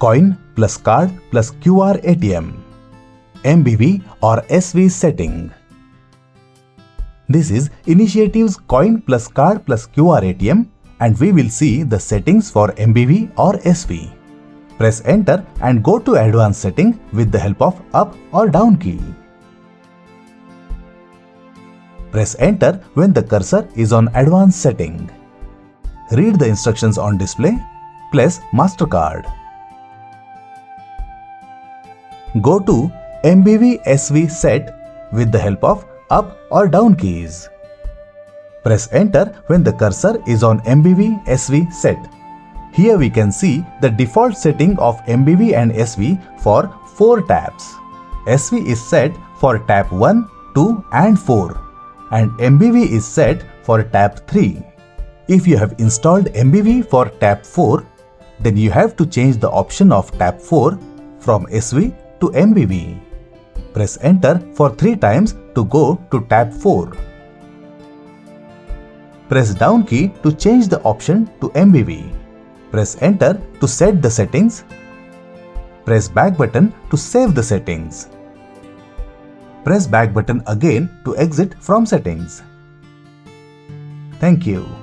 coin plus card plus QR ATM, MBV or SV setting. This is Initiative's coin plus card plus QR ATM and we will see the settings for MBV or SV. Press enter and go to advanced setting with the help of up or down key. Press enter when the cursor is on advanced setting. Read the instructions on display. Place MasterCard. Go to MBV SV set with the help of up or down keys. Press enter when the cursor is on MBV SV set. Here we can see the default setting of MBV and SV for 4 tabs. SV is set for tab 1, 2 and 4 and MBV is set for tab 3. If you have installed MBV for tab 4, then you have to change the option of tab 4 from SV to MBV. Press enter for 3 times to go to tab 4. Press down key to change the option to MBV. Press enter to set the settings. Press back button to save the settings. Press back button again to exit from settings. Thank you.